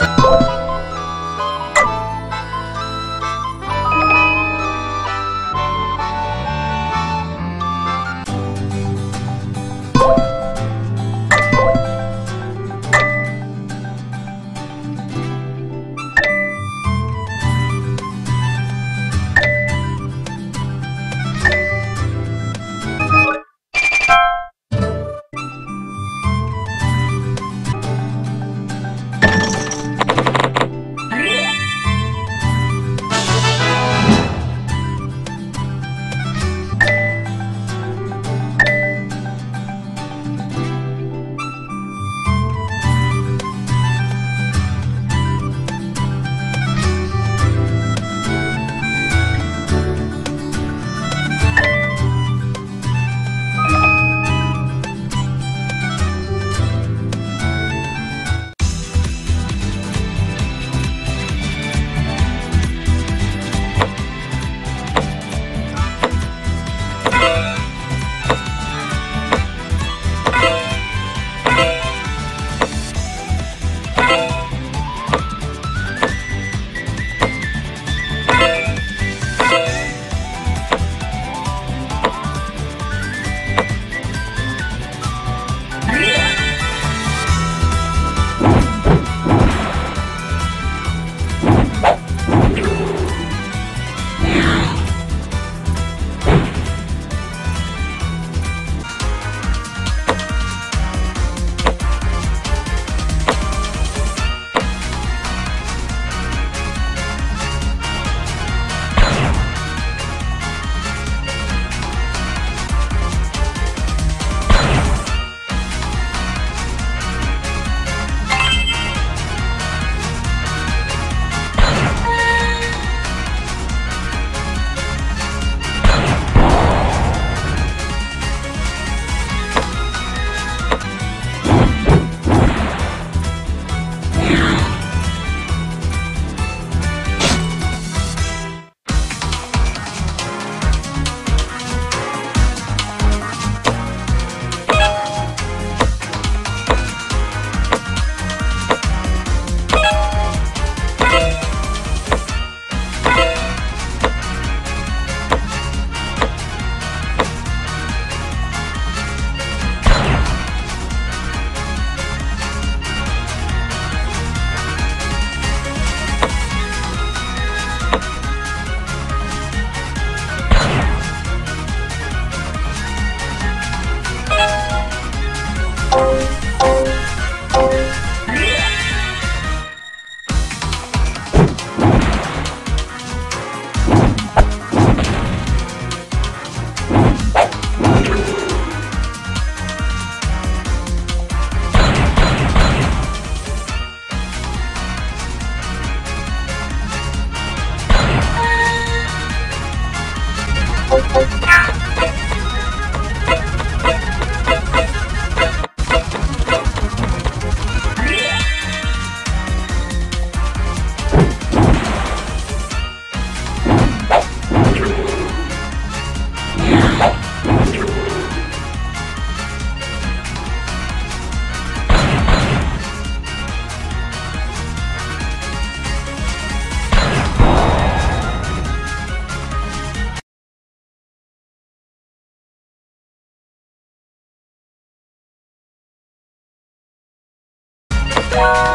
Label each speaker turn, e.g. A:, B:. A: Oh!
B: out. Bye.